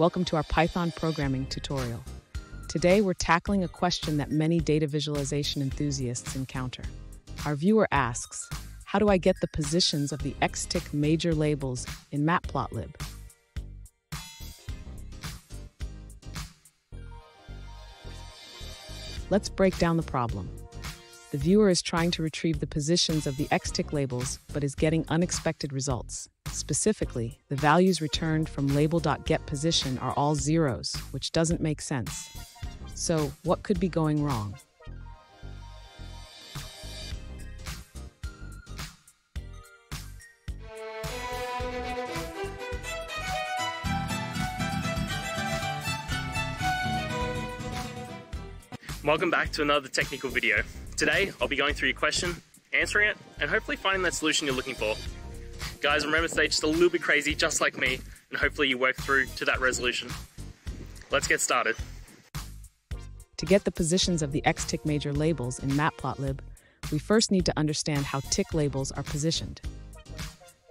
Welcome to our Python programming tutorial. Today we're tackling a question that many data visualization enthusiasts encounter. Our viewer asks, how do I get the positions of the Xtick major labels in Matplotlib? Let's break down the problem. The viewer is trying to retrieve the positions of the Xtick labels, but is getting unexpected results. Specifically, the values returned from label.getPosition are all zeros, which doesn't make sense. So, what could be going wrong? Welcome back to another technical video. Today, I'll be going through your question, answering it, and hopefully finding that solution you're looking for. Guys, remember to stay just a little bit crazy, just like me, and hopefully you work through to that resolution. Let's get started. To get the positions of the XTick major labels in Matplotlib, we first need to understand how tick labels are positioned.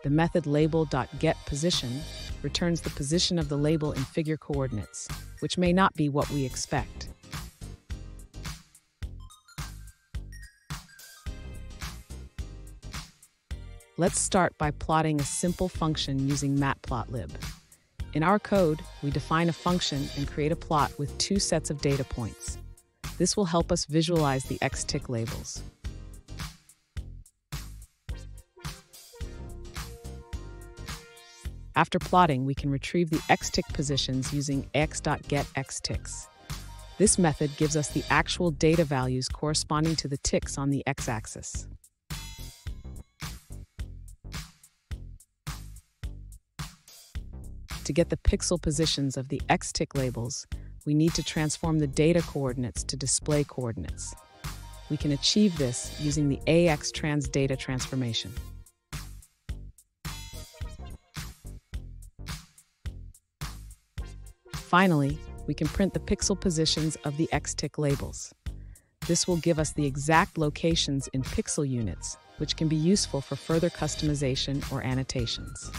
The method label.getPosition returns the position of the label in figure coordinates, which may not be what we expect. Let's start by plotting a simple function using matplotlib. In our code, we define a function and create a plot with two sets of data points. This will help us visualize the XTick labels. After plotting, we can retrieve the XTick positions using x.getXTicks. This method gives us the actual data values corresponding to the ticks on the x-axis. To get the pixel positions of the XTick labels, we need to transform the data coordinates to display coordinates. We can achieve this using the AX trans data transformation. Finally, we can print the pixel positions of the XTick labels. This will give us the exact locations in pixel units, which can be useful for further customization or annotations.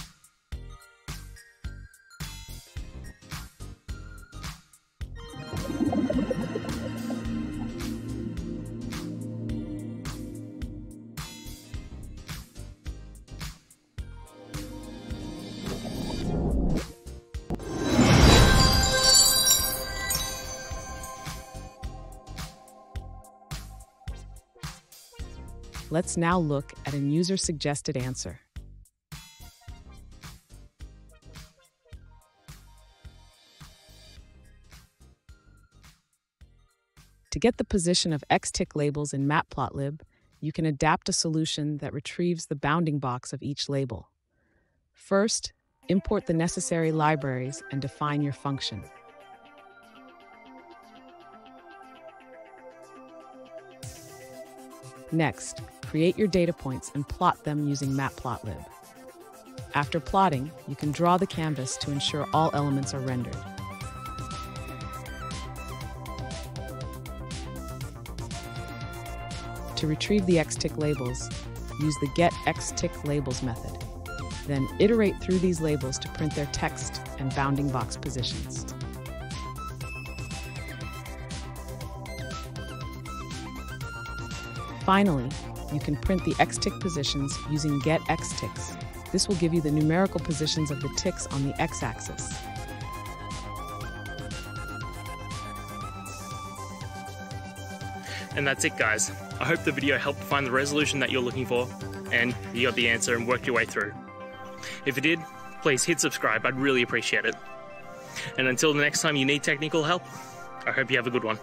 Let's now look at an user-suggested answer. To get the position of XTick labels in Matplotlib, you can adapt a solution that retrieves the bounding box of each label. First, import the necessary libraries and define your function. Next, create your data points and plot them using Matplotlib. After plotting, you can draw the canvas to ensure all elements are rendered. To retrieve the XTick labels, use the getXTick labels method. Then iterate through these labels to print their text and bounding box positions. Finally, you can print the X-Tick positions using getXTicks. This will give you the numerical positions of the ticks on the x-axis. And that's it guys. I hope the video helped find the resolution that you're looking for and you got the answer and worked your way through. If it did, please hit subscribe, I'd really appreciate it. And until the next time you need technical help, I hope you have a good one.